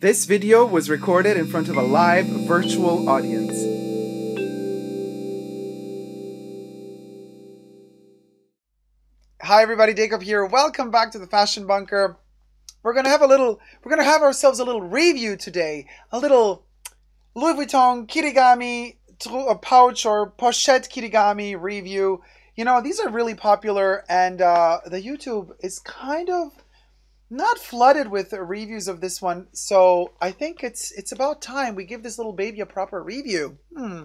This video was recorded in front of a live virtual audience. Hi everybody, Dacob here. Welcome back to the Fashion Bunker. We're gonna have a little, we're gonna have ourselves a little review today. A little Louis Vuitton Kirigami a pouch or pochette Kirigami review. You know, these are really popular and uh, the YouTube is kind of not flooded with reviews of this one. So I think it's it's about time we give this little baby a proper review. Hmm.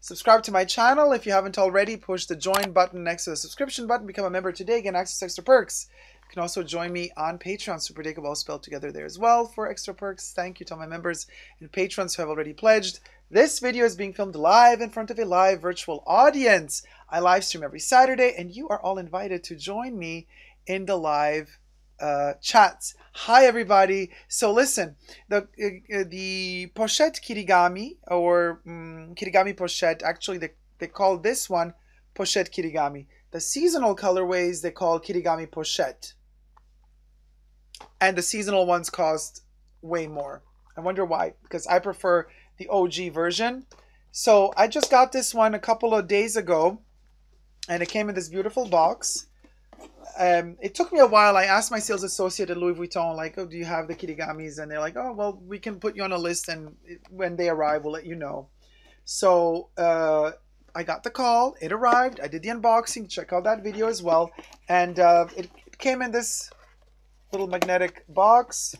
Subscribe to my channel if you haven't already. Push the join button next to the subscription button. Become a member today. Get access to extra perks. You can also join me on Patreon, Super Dacob, all spelled together there as well for extra perks. Thank you to all my members and patrons who have already pledged. This video is being filmed live in front of a live virtual audience. I live stream every Saturday, and you are all invited to join me in the live uh, chats. Hi, everybody. So listen, the uh, the pochette kirigami or um, kirigami pochette. Actually, they they call this one pochette kirigami. The seasonal colorways they call kirigami pochette, and the seasonal ones cost way more. I wonder why. Because I prefer the OG version. So I just got this one a couple of days ago, and it came in this beautiful box um, it took me a while. I asked my sales associate at Louis Vuitton, like, "Oh, do you have the Kirigamis?" And they're like, "Oh, well, we can put you on a list, and when they arrive, we'll let you know." So uh, I got the call. It arrived. I did the unboxing. Check out that video as well. And uh, it came in this little magnetic box,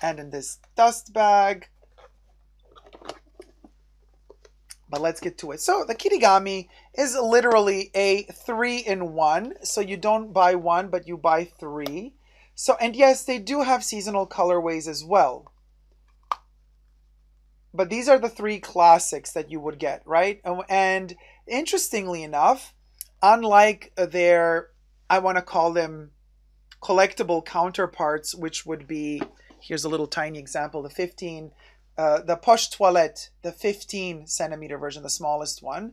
and in this dust bag. But let's get to it. So the Kirigami is literally a three in one. So you don't buy one, but you buy three. So, and yes, they do have seasonal colorways as well. But these are the three classics that you would get, right? And interestingly enough, unlike their, I want to call them collectible counterparts, which would be, here's a little tiny example, the 15 uh, the Poche Toilette, the 15 centimeter version, the smallest one.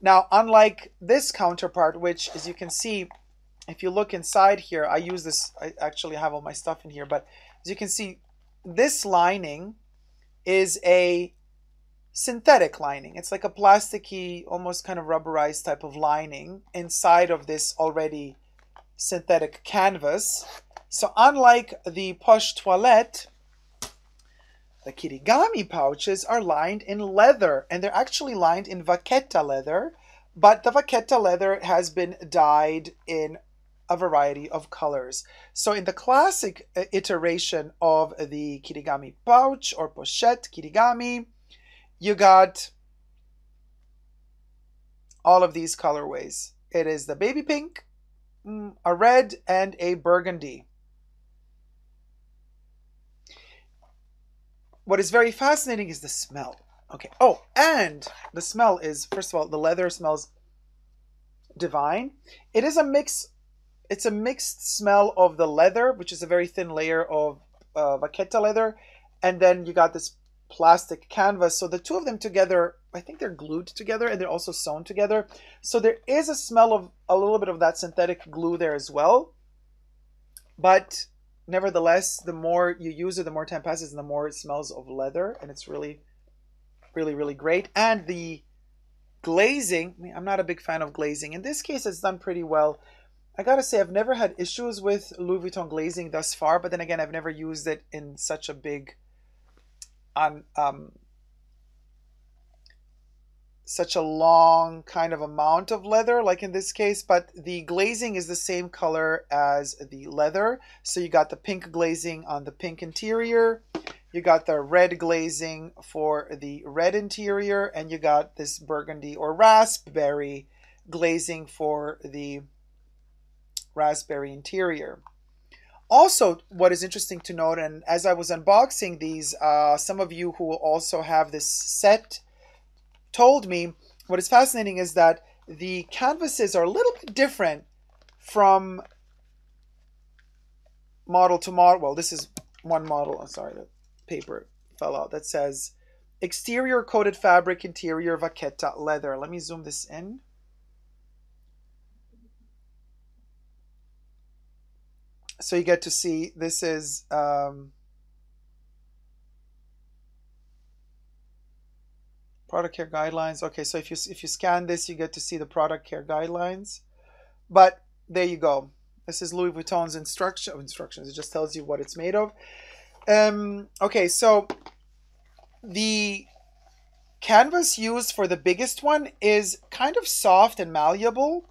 Now, unlike this counterpart, which as you can see, if you look inside here, I use this, I actually have all my stuff in here, but as you can see, this lining is a synthetic lining. It's like a plasticky, almost kind of rubberized type of lining inside of this already synthetic canvas. So unlike the Poche Toilette, the kirigami pouches are lined in leather, and they're actually lined in vachetta leather, but the vachetta leather has been dyed in a variety of colors. So in the classic uh, iteration of the kirigami pouch or pochette kirigami, you got all of these colorways. It is the baby pink, mm, a red, and a burgundy. What is very fascinating is the smell. Okay. Oh, and the smell is first of all the leather smells divine. It is a mix. It's a mixed smell of the leather, which is a very thin layer of uh, vachetta leather, and then you got this plastic canvas. So the two of them together, I think they're glued together and they're also sewn together. So there is a smell of a little bit of that synthetic glue there as well. But nevertheless, the more you use it, the more time passes, and the more it smells of leather, and it's really, really, really great. And the glazing, I mean, I'm not a big fan of glazing. In this case, it's done pretty well. I gotta say, I've never had issues with Louis Vuitton glazing thus far, but then again, I've never used it in such a big, on um, such a long kind of amount of leather like in this case but the glazing is the same color as the leather. So you got the pink glazing on the pink interior you got the red glazing for the red interior and you got this burgundy or raspberry glazing for the raspberry interior. Also what is interesting to note and as i was unboxing these uh, some of you who also have this set told me what is fascinating is that the canvases are a little bit different from model to model. Well, this is one model. I'm sorry, the paper fell out. That says exterior coated fabric, interior vachetta leather. Let me zoom this in. so you get to see this is um, product care guidelines. Okay, so if you if you scan this, you get to see the product care guidelines. But there you go. This is Louis Vuitton's instruction instructions. It just tells you what it's made of. Um, okay, so the canvas used for the biggest one is kind of soft and malleable,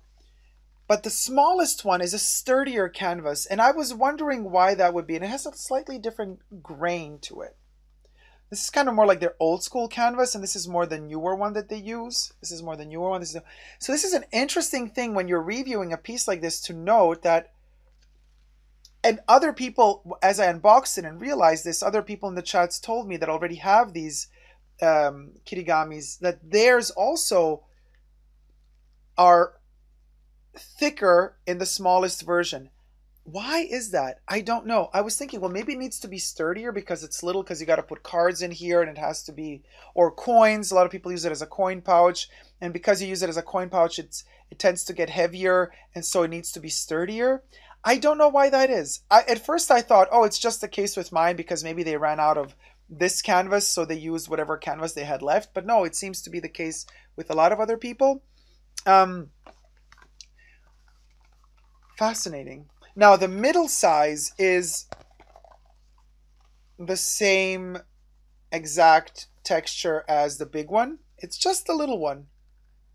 but the smallest one is a sturdier canvas. And I was wondering why that would be. And it has a slightly different grain to it. This is kind of more like their old school canvas, and this is more the newer one that they use. This is more the newer one. This is so this is an interesting thing when you're reviewing a piece like this to note that and other people, as I unboxed it and realized this, other people in the chats told me that already have these um, kirigamis, that theirs also are thicker in the smallest version. Why is that? I don't know. I was thinking, well, maybe it needs to be sturdier because it's little because you got to put cards in here and it has to be, or coins. A lot of people use it as a coin pouch. And because you use it as a coin pouch, it's, it tends to get heavier and so it needs to be sturdier. I don't know why that is. I, at first, I thought, oh, it's just the case with mine because maybe they ran out of this canvas, so they used whatever canvas they had left. But no, it seems to be the case with a lot of other people. Um, fascinating. Now, the middle size is the same exact texture as the big one. It's just the little one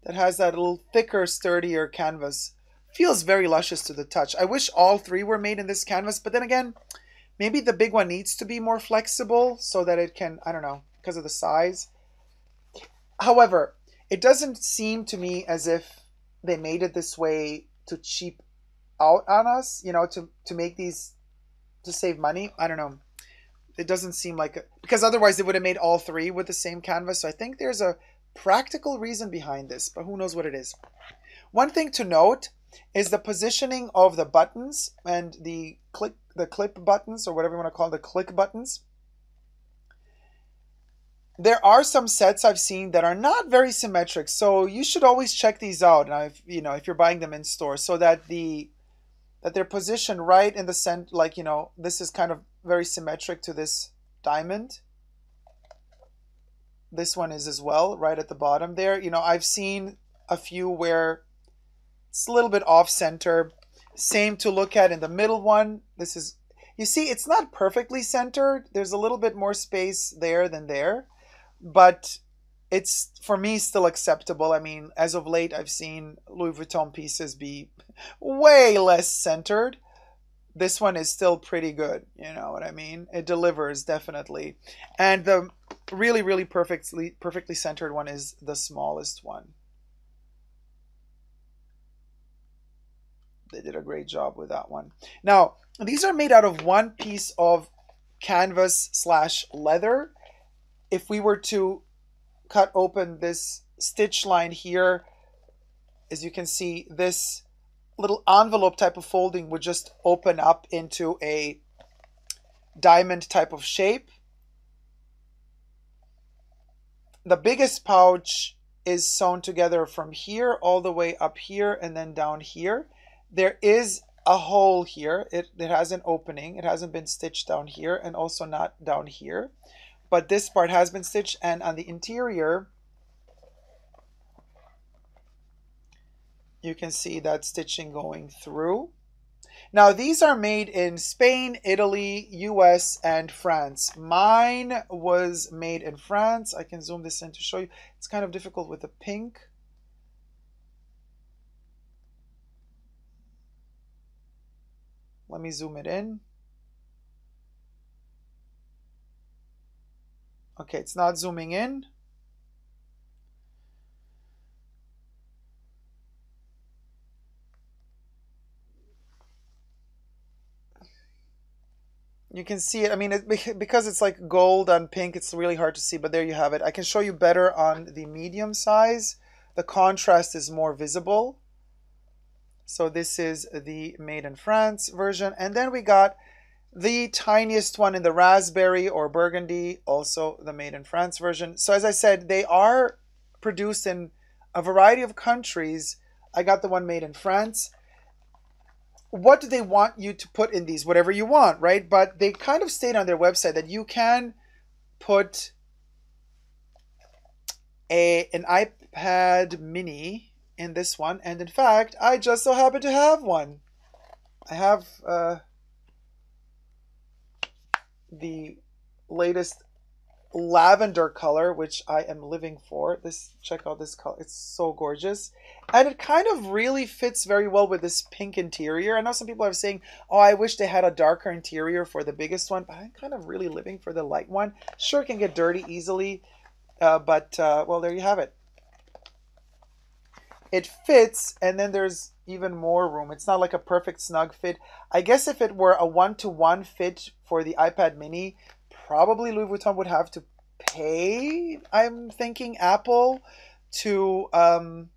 that has that little thicker, sturdier canvas feels very luscious to the touch. I wish all three were made in this canvas, but then again, maybe the big one needs to be more flexible so that it can, I don't know, because of the size. However, it doesn't seem to me as if they made it this way to cheap out on us, you know, to, to make these, to save money. I don't know. It doesn't seem like, because otherwise they would have made all three with the same canvas. So I think there's a practical reason behind this, but who knows what it is. One thing to note is the positioning of the buttons and the click the clip buttons or whatever you want to call the click buttons. There are some sets I've seen that are not very symmetric, so you should always check these out. Now, if you know if you're buying them in store, so that the that they're positioned right in the center, like you know this is kind of very symmetric to this diamond. This one is as well, right at the bottom there. You know, I've seen a few where it's a little bit off center. Same to look at in the middle one. This is, you see, it's not perfectly centered. There's a little bit more space there than there. But it's, for me, still acceptable. I mean, as of late, I've seen Louis Vuitton pieces be way less centered. This one is still pretty good. You know what I mean? It delivers, definitely. And the really, really perfectly, perfectly centered one is the smallest one. they did a great job with that one. Now, these are made out of one piece of canvas slash leather. If we were to cut open this stitch line here, as you can see, this little envelope type of folding would just open up into a diamond type of shape. The biggest pouch is sewn together from here all the way up here and then down here there is a hole here. It, it has an opening. It hasn't been stitched down here and also not down here. But this part has been stitched and on the interior, you can see that stitching going through. Now these are made in Spain, Italy, US, and France. Mine was made in France. I can zoom this in to show you. It's kind of difficult with the pink. Let me zoom it in. Okay, it's not zooming in. You can see it. I mean, it, because it's like gold and pink, it's really hard to see, but there you have it. I can show you better on the medium size. The contrast is more visible. So this is the made in France version. And then we got the tiniest one in the raspberry or burgundy, also the made in France version. So as I said, they are produced in a variety of countries. I got the one made in France. what do they want you to put in these? Whatever you want, right? But they kind of state on their website that you can put a an iPad mini in this one. And in fact, I just so happen to have one. I have uh, the latest lavender color, which I am living for. This check out this color. It's so gorgeous. And it kind of really fits very well with this pink interior. I know some people are saying, oh, I wish they had a darker interior for the biggest one, but I'm kind of really living for the light one. Sure, it can get dirty easily, uh, but, uh, well, there you have it. It fits, and then there's even more room. It's not like a perfect snug fit. I guess if it were a one-to-one -one fit for the iPad mini, probably Louis Vuitton would have to pay, I'm thinking, Apple to... Um,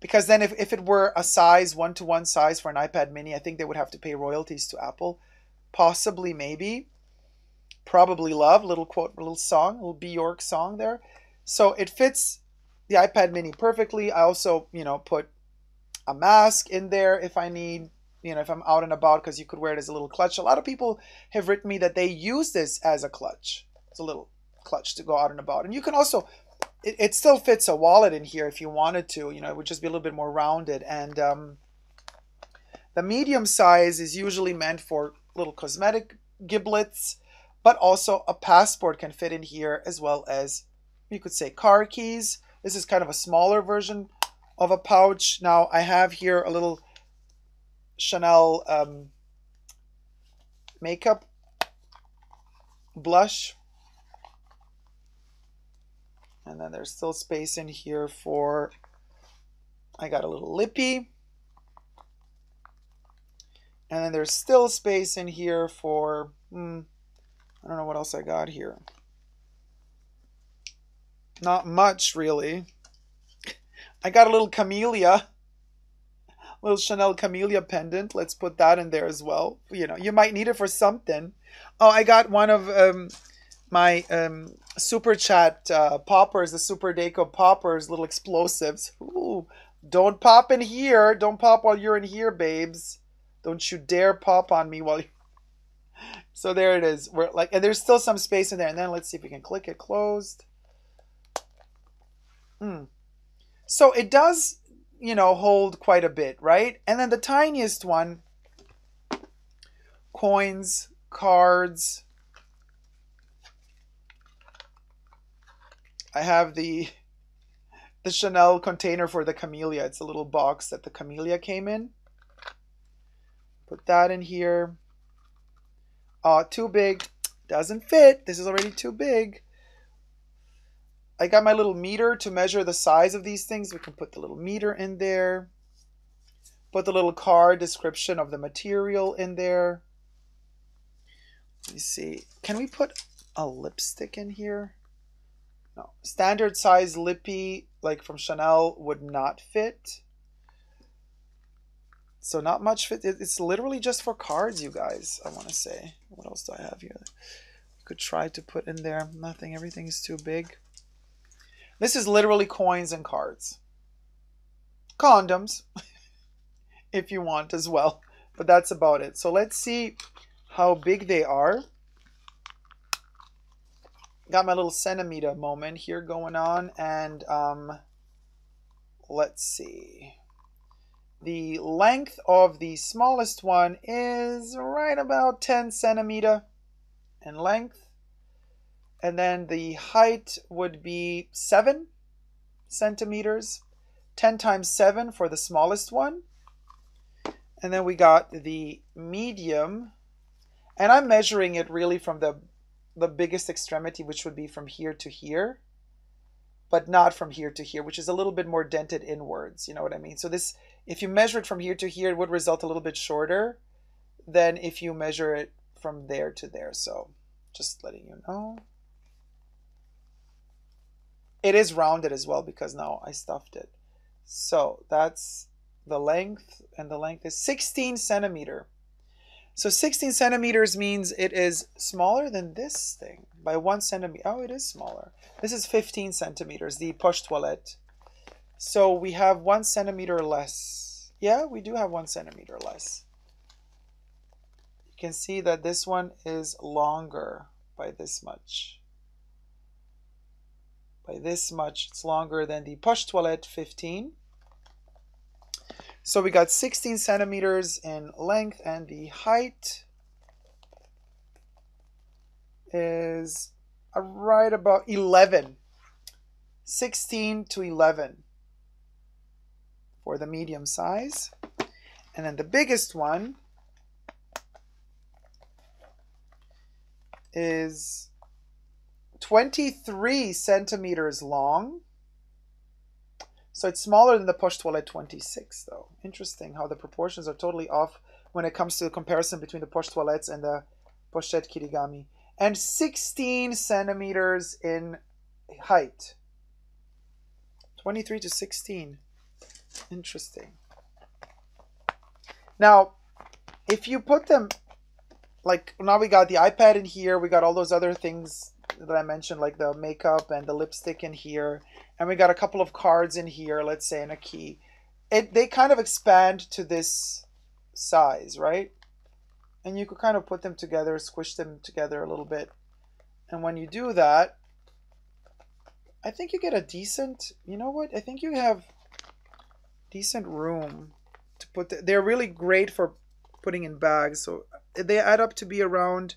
because then if, if it were a size one-to-one size for an ipad mini i think they would have to pay royalties to apple possibly maybe probably love little quote little song little bjork song there so it fits the ipad mini perfectly i also you know put a mask in there if i need you know if i'm out and about because you could wear it as a little clutch a lot of people have written me that they use this as a clutch it's a little clutch to go out and about and you can also it, it still fits a wallet in here if you wanted to. You know, it would just be a little bit more rounded. And um, the medium size is usually meant for little cosmetic giblets, but also a passport can fit in here as well as you could say car keys. This is kind of a smaller version of a pouch. Now I have here a little Chanel um, makeup blush and then there's still space in here for, I got a little lippy. And then there's still space in here for, hmm, I don't know what else I got here. Not much, really. I got a little camellia, little Chanel camellia pendant. Let's put that in there as well. You know, you might need it for something. Oh, I got one of um, my um, super chat uh, poppers, the super Dacob poppers, little explosives. Ooh, don't pop in here. Don't pop while you're in here, babes. Don't you dare pop on me while you. So there it is. We're like, and there's still some space in there. And then let's see if we can click it closed. Hmm. So it does, you know, hold quite a bit, right? And then the tiniest one, coins, cards, I have the the Chanel container for the camellia. It's a little box that the camellia came in. Put that in here. Uh, too big. Doesn't fit. This is already too big. I got my little meter to measure the size of these things. We can put the little meter in there. Put the little card description of the material in there. Let me see. Can we put a lipstick in here? No. Standard size lippy, like from Chanel, would not fit. So not much fit. It's literally just for cards, you guys, I want to say. What else do I have here? You could try to put in there. Nothing. Everything is too big. This is literally coins and cards. Condoms, if you want as well. But that's about it. So let's see how big they are got my little centimeter moment here going on and um, let's see the length of the smallest one is right about 10 centimeter in length and then the height would be 7 centimeters 10 times 7 for the smallest one and then we got the medium and I'm measuring it really from the the biggest extremity, which would be from here to here, but not from here to here, which is a little bit more dented inwards. You know what I mean? So this, if you measure it from here to here, it would result a little bit shorter than if you measure it from there to there. So just letting you know. It is rounded as well because now I stuffed it. So that's the length, and the length is 16 centimeter. So 16 centimeters means it is smaller than this thing by one centimeter. Oh, it is smaller. This is 15 centimeters, the poche toilette. So we have one centimeter less. Yeah, we do have one centimeter less. You can see that this one is longer by this much. By this much, it's longer than the Poche Toilette 15. So we got 16 centimeters in length and the height is right about 11. 16 to 11 for the medium size. And then the biggest one is 23 centimeters long. So it's smaller than the Poche Toilette 26, though. Interesting how the proportions are totally off when it comes to the comparison between the Poche Toilettes and the Pochette Kirigami. And 16 centimeters in height. 23 to 16. Interesting. Now, if you put them, like now we got the iPad in here, we got all those other things that I mentioned, like the makeup and the lipstick in here, and we got a couple of cards in here, let's say, and a key. It they kind of expand to this size, right? And you could kind of put them together, squish them together a little bit. And when you do that, I think you get a decent, you know what? I think you have decent room to put. The, they're really great for putting in bags. So they add up to be around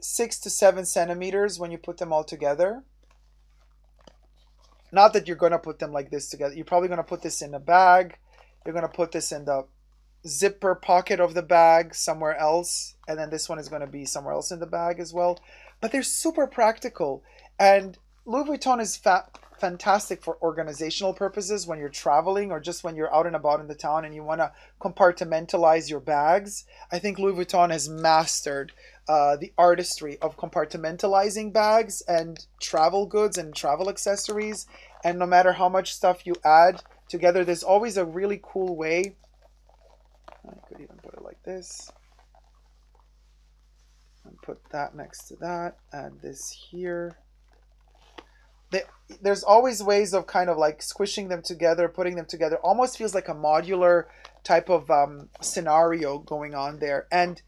six to seven centimeters when you put them all together. Not that you're going to put them like this together. You're probably going to put this in a bag. You're going to put this in the zipper pocket of the bag somewhere else. And then this one is going to be somewhere else in the bag as well. But they're super practical. And Louis Vuitton is fa- fantastic for organizational purposes when you're traveling or just when you're out and about in the town and you want to compartmentalize your bags. I think Louis Vuitton has mastered uh, the artistry of compartmentalizing bags and travel goods and travel accessories. And no matter how much stuff you add together, there's always a really cool way. I could even put it like this. And put that next to that. Add this here. There's always ways of kind of like squishing them together, putting them together. Almost feels like a modular type of um, scenario going on there. And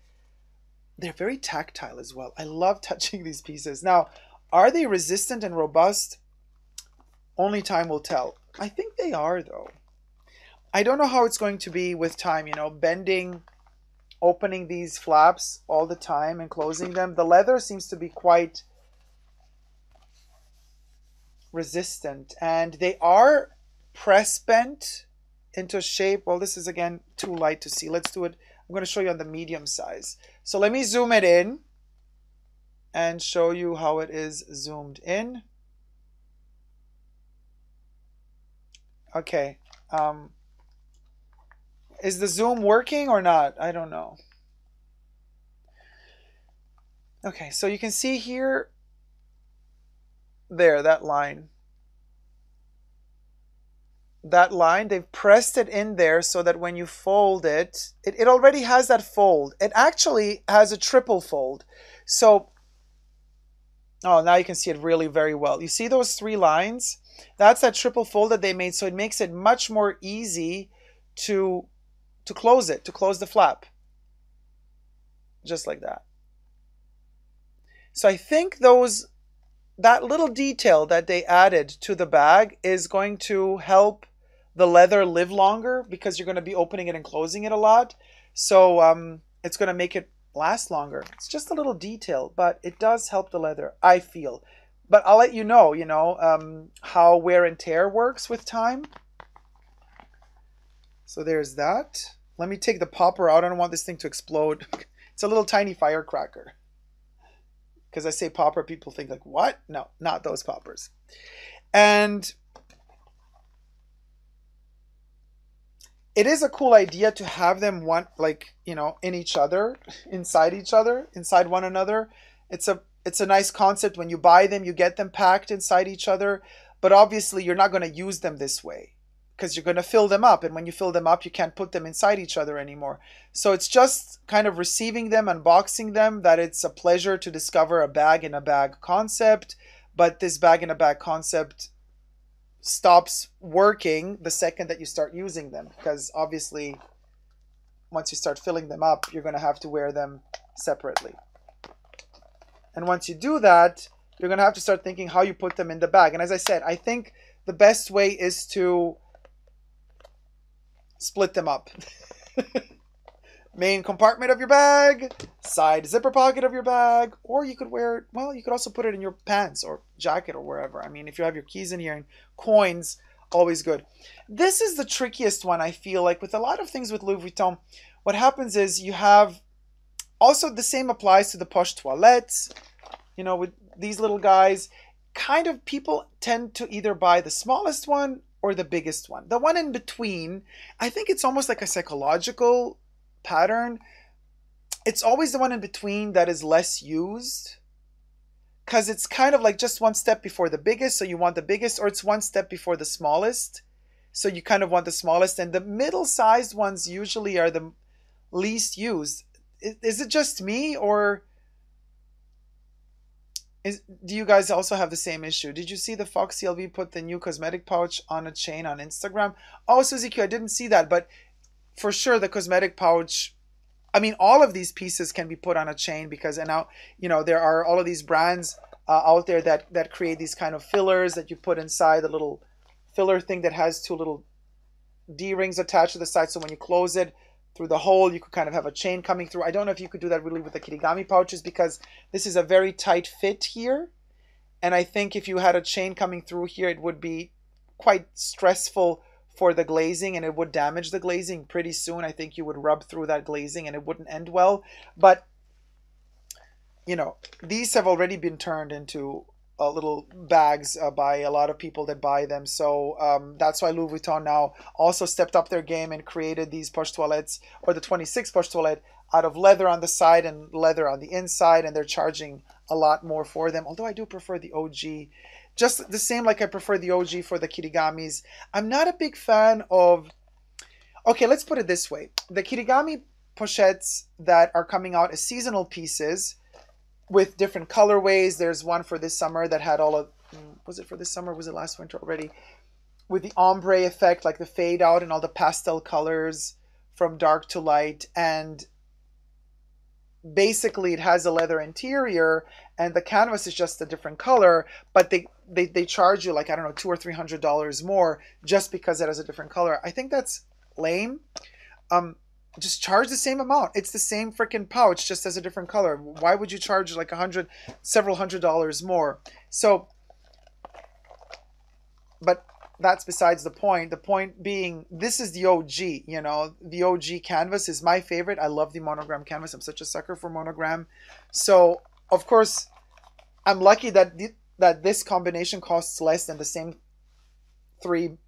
they're very tactile as well. I love touching these pieces. Now, are they resistant and robust? Only time will tell. I think they are, though. I don't know how it's going to be with time, you know, bending, opening these flaps all the time and closing them. The leather seems to be quite resistant and they are press bent into shape. Well, this is again too light to see. Let's do it I'm going to show you on the medium size. So let me zoom it in and show you how it is zoomed in. Okay. Um, is the zoom working or not? I don't know. Okay, so you can see here, there, that line that line, they've pressed it in there so that when you fold it, it, it already has that fold. It actually has a triple fold. So, oh, now you can see it really very well. You see those three lines? That's that triple fold that they made, so it makes it much more easy to, to close it, to close the flap. Just like that. So I think those that little detail that they added to the bag is going to help the leather live longer because you're going to be opening it and closing it a lot. So um, it's going to make it last longer. It's just a little detail, but it does help the leather, I feel. But I'll let you know, you know, um, how wear and tear works with time. So there's that. Let me take the popper out. I don't want this thing to explode. it's a little tiny firecracker. Because I say popper, people think like, what? No, not those poppers. And it is a cool idea to have them one like you know in each other inside each other inside one another. It's a it's a nice concept. When you buy them you get them packed inside each other but obviously you're not going to use them this way because you're going to fill them up and when you fill them up you can't put them inside each other anymore. So it's just kind of receiving them unboxing them that it's a pleasure to discover a bag in a bag concept but this bag in a bag concept stops working the second that you start using them because obviously once you start filling them up you're going to have to wear them separately. And once you do that you're going to have to start thinking how you put them in the bag. And as i said i think the best way is to split them up main compartment of your bag, side zipper pocket of your bag, or you could wear it, well, you could also put it in your pants or jacket or wherever. I mean, if you have your keys in here and coins, always good. This is the trickiest one, I feel like, with a lot of things with Louis Vuitton. What happens is you have also the same applies to the poche toilettes, you know, with these little guys. Kind of people tend to either buy the smallest one or the biggest one. The one in between, I think it's almost like a psychological pattern, it's always the one in between that is less used because it's kind of like just one step before the biggest, so you want the biggest, or it's one step before the smallest, so you kind of want the smallest, and the middle sized ones usually are the least used. Is it just me, or is, do you guys also have the same issue? Did you see the Fox CLV put the new cosmetic pouch on a chain on Instagram? Oh, Suzy Q, I didn't see that, but for sure the cosmetic pouch I mean, all of these pieces can be put on a chain because, and now, you know, there are all of these brands uh, out there that that create these kind of fillers that you put inside the little filler thing that has two little D rings attached to the side. So when you close it through the hole, you could kind of have a chain coming through. I don't know if you could do that really with the kirigami pouches because this is a very tight fit here. And I think if you had a chain coming through here, it would be quite stressful for the glazing and it would damage the glazing pretty soon. I think you would rub through that glazing and it wouldn't end well. But, you know, these have already been turned into uh, little bags uh, by a lot of people that buy them. So um, that's why Louis Vuitton now also stepped up their game and created these poche toilettes or the 26 poche toilette out of leather on the side and leather on the inside. And they're charging a lot more for them. Although I do prefer the OG just the same like I prefer the OG for the Kirigamis. I'm not a big fan of. Okay, let's put it this way: the Kirigami pochettes that are coming out as seasonal pieces with different colorways. There's one for this summer that had all of. Mm, was it for this summer? Was it last winter already? With the ombre effect, like the fade out and all the pastel colors from dark to light, and basically it has a leather interior and the canvas is just a different color but they they, they charge you like i don't know two or three hundred dollars more just because it has a different color i think that's lame um just charge the same amount it's the same freaking pouch just as a different color why would you charge like a hundred several hundred dollars more so but that's besides the point. The point being, this is the OG. You know, the OG canvas is my favorite. I love the monogram canvas. I'm such a sucker for monogram. So of course, I'm lucky that th- that this combination costs less than the same three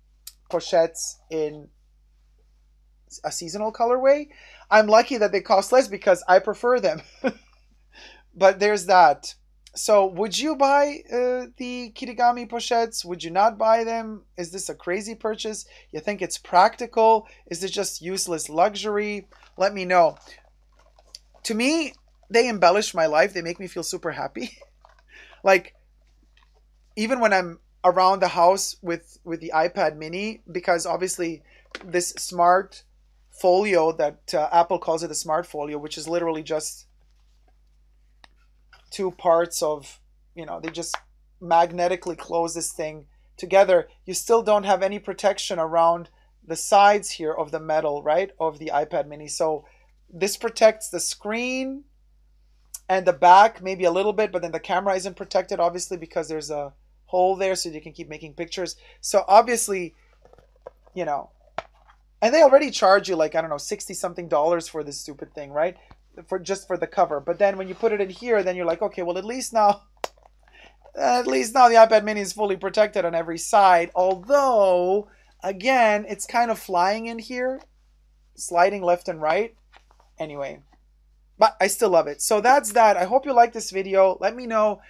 pochettes in a seasonal colorway. I'm lucky that they cost less because I prefer them. but there's that. So, would you buy uh, the Kirigami pochettes? Would you not buy them? Is this a crazy purchase? You think it's practical? Is it just useless luxury? Let me know. To me, they embellish my life. They make me feel super happy. like, even when I'm around the house with with the iPad Mini, because obviously this smart folio that uh, Apple calls it a smart folio, which is literally just two parts of, you know, they just magnetically close this thing together, you still don't have any protection around the sides here of the metal, right, of the iPad mini. So this protects the screen and the back maybe a little bit, but then the camera isn't protected, obviously, because there's a hole there so you can keep making pictures. So obviously, you know, and they already charge you like, I don't know, 60 something dollars for this stupid thing, right? for just for the cover. But then when you put it in here, then you're like, okay, well at least now, at least now the iPad Mini is fully protected on every side. Although, again, it's kind of flying in here, sliding left and right. Anyway, but I still love it. So that's that. I hope you like this video. Let me know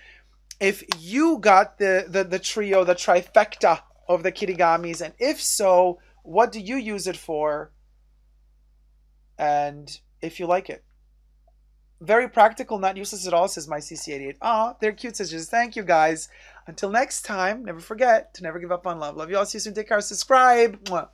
if you got the, the, the trio, the trifecta of the Kirigamis. And if so, what do you use it for? And if you like it. Very practical, not useless at all, says my CC88. Ah, they're cute sisters. Thank you, guys. Until next time, never forget to never give up on love. Love you all. See you soon. Take care. Subscribe. Mwah.